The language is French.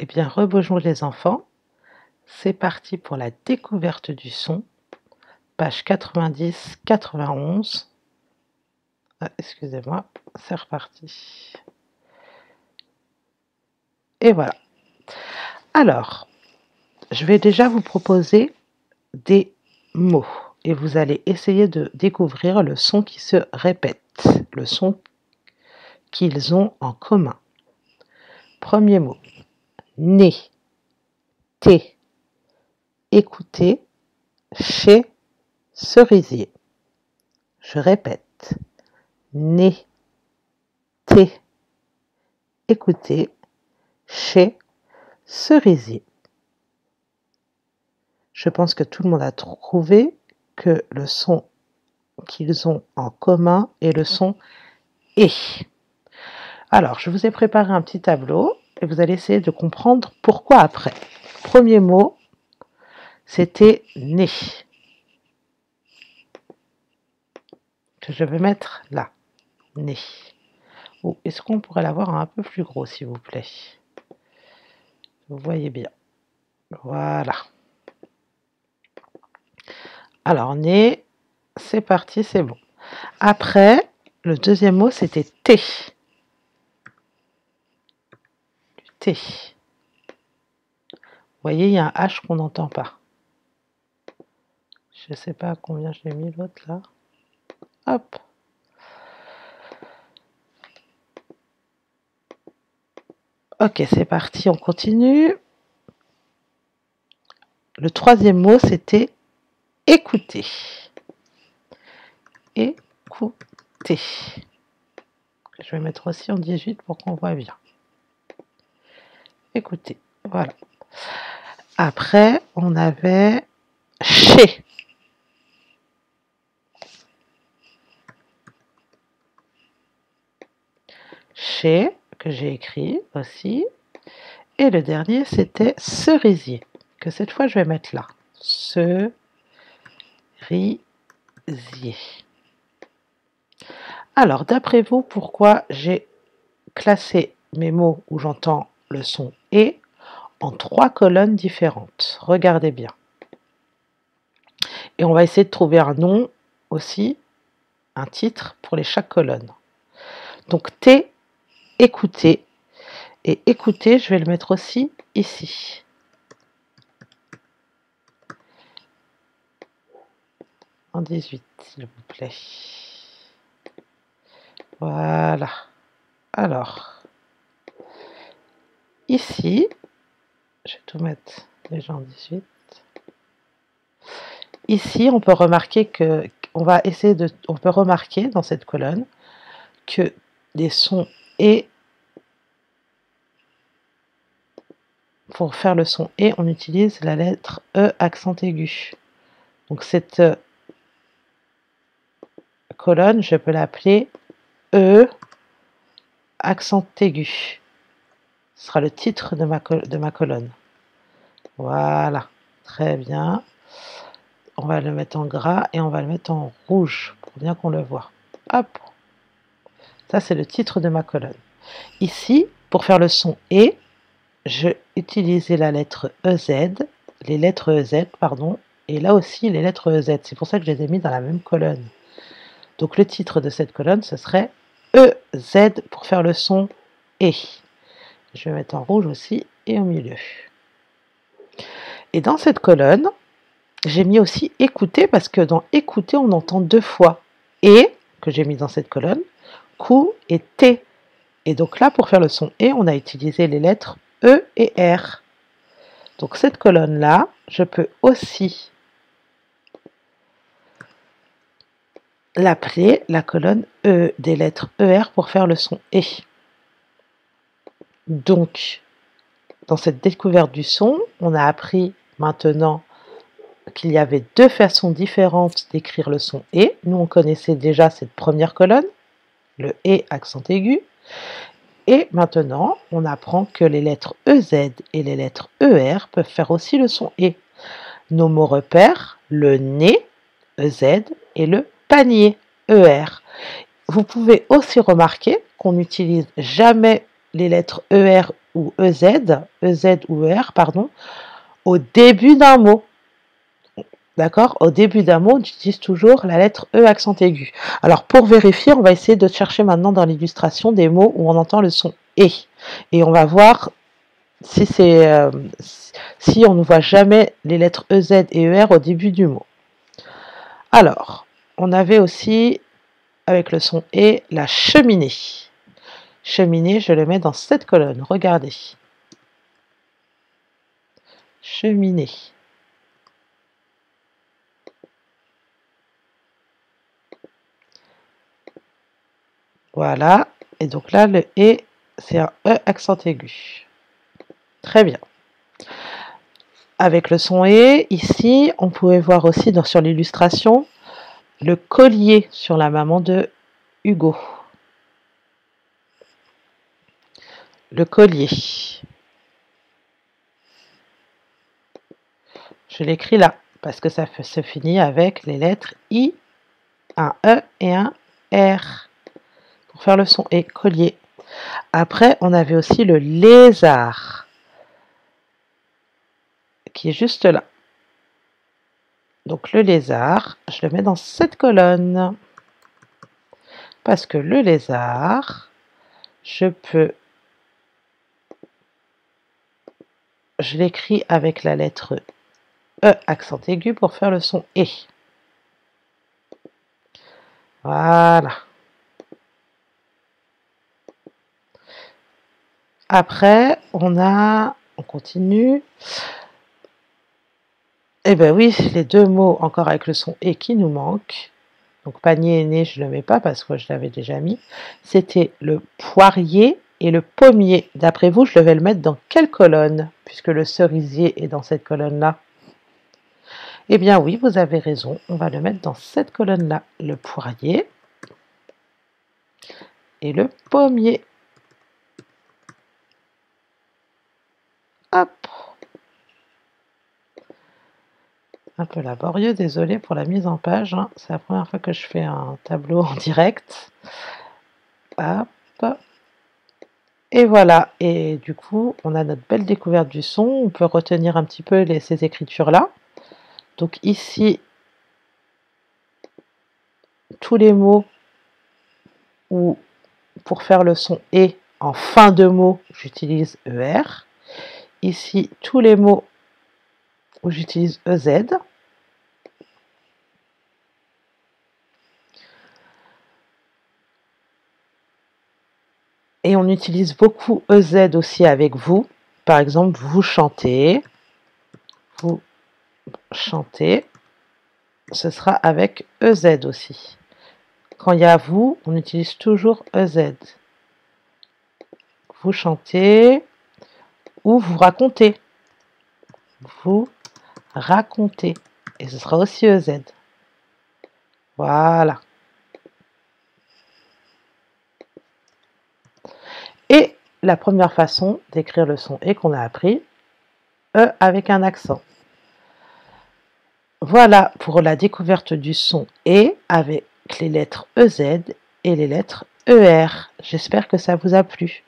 Eh bien, rebonjour les enfants. C'est parti pour la découverte du son. Page 90-91. Ah, Excusez-moi, c'est reparti. Et voilà. Alors, je vais déjà vous proposer des mots et vous allez essayer de découvrir le son qui se répète, le son qu'ils ont en commun. Premier mot, né, thé, écouter, chez, cerisier. Je répète, né, thé, écouter, chez, cerisier. Je pense que tout le monde a trouvé que le son qu'ils ont en commun est le son et. Alors, je vous ai préparé un petit tableau et vous allez essayer de comprendre pourquoi après. Premier mot, c'était né. Que je vais mettre là. Né. Ou est-ce qu'on pourrait l'avoir un peu plus gros, s'il vous plaît? Vous voyez bien. Voilà. Alors, né, c'est parti, c'est bon. Après, le deuxième mot, c'était T. Du T. Vous voyez, il y a un H qu'on n'entend pas. Je ne sais pas combien j'ai mis l'autre là. Hop. Ok, c'est parti, on continue. Le troisième mot, c'était écouter. Écouter. Je vais mettre aussi en 18 pour qu'on voit bien. Écoutez, voilà. Après, on avait chez. Chez, que j'ai écrit aussi. Et le dernier, c'était cerisier, que cette fois, je vais mettre là. Cerisier. Alors, d'après vous, pourquoi j'ai classé mes mots où j'entends le son et en trois colonnes différentes Regardez bien. Et on va essayer de trouver un nom aussi, un titre pour les chaque colonne. Donc T, écouter. Et écouter, je vais le mettre aussi ici. En 18, s'il vous plaît. Voilà. Alors, ici, je vais tout mettre déjà en 18. Ici, on peut remarquer que on va essayer de, on peut remarquer dans cette colonne que les sons et pour faire le son et, on utilise la lettre E accent aigu. Donc cette colonne, je peux l'appeler E accent aigu. Ce sera le titre de ma, colonne. Voilà, très bien. On va le mettre en gras et on va le mettre en rouge pour bien qu'on le voit. Hop, ça c'est le titre de ma colonne. Ici, pour faire le son E, je utilisais la lettre EZ, les lettres EZ, pardon, et là aussi les lettres EZ. C'est pour ça que je les ai mis dans la même colonne. Donc le titre de cette colonne, ce serait EZ pour faire le son E. Je vais mettre en rouge aussi et au milieu. Et dans cette colonne, j'ai mis aussi écouter parce que dans écouter, on entend deux fois et que j'ai mis dans cette colonne, coup et T. Et donc là, pour faire le son et, on a utilisé les lettres E et R. Donc cette colonne-là, je peux aussi l'appeler la colonne E des lettres ER pour faire le son E. Donc, dans cette découverte du son, on a appris maintenant qu'il y avait deux façons différentes d'écrire le son E. Nous, on connaissait déjà cette première colonne, le E accent aigu. Et maintenant, on apprend que les lettres EZ et les lettres ER peuvent faire aussi le son E. Nos mots repères, le nez, EZ, et le panier, ER. Vous pouvez aussi remarquer qu'on n'utilise jamais les lettres ER ou EZ, EZ ou ER, pardon, au début d'un mot. D'accord? Au début d'un mot, on utilise toujours la lettre E accent aigu. Alors pour vérifier, on va essayer de chercher maintenant dans l'illustration des mots où on entend le son E. Et on va voir si, c'est, euh, si on ne voit jamais les lettres EZ et ER au début du mot. Alors, on avait aussi, avec le son E, la cheminée. Cheminée, je le mets dans cette colonne. Regardez. Cheminée. Voilà. Et donc là, le E, c'est un E accent aigu. Très bien. Avec le son E, ici, on pouvait voir aussi dans, sur l'illustration le collier sur la maman de Hugo. Le collier. Je l'écris là, parce que ça se finit avec les lettres I, un E et un R. Pour faire le son E, collier. Après, on avait aussi le lézard qui est juste là. Donc le lézard, je le mets dans cette colonne. Parce que le lézard, je peux... Je l'écris avec la lettre E accent aigu pour faire le son E. Voilà. Après, on a, on continue. Eh bien oui, les deux mots encore avec le son et qui nous manquent. Donc panier et né, je ne le mets pas parce que je l'avais déjà mis. C'était le poirier et le pommier. D'après vous, je vais le mettre dans quelle colonne Puisque le cerisier est dans cette colonne-là? Eh bien oui, vous avez raison. On va le mettre dans cette colonne-là. Le poirier et le pommier. Hop un peu laborieux, désolé pour la mise en page. Hein. C'est la première fois que je fais un tableau en direct. Hop. Et voilà, et du coup, on a notre belle découverte du son. On peut retenir un petit peu ces écritures-là. Donc ici, tous les mots où pour faire le son et en fin de mot, j'utilise ER. Ici, tous les mots où j'utilise EZ. Et on utilise beaucoup EZ aussi avec vous. Par exemple, vous chantez. Vous chantez. Ce sera avec EZ aussi. Quand il y a vous, on utilise toujours EZ. Vous chantez ou vous racontez. Vous racontez. Et ce sera aussi EZ. Voilà. Et la première façon d'écrire le son et qu'on a appris, E avec un accent. Voilà pour la découverte du son E avec les lettres EZ et les lettres ER. J'espère que ça vous a plu.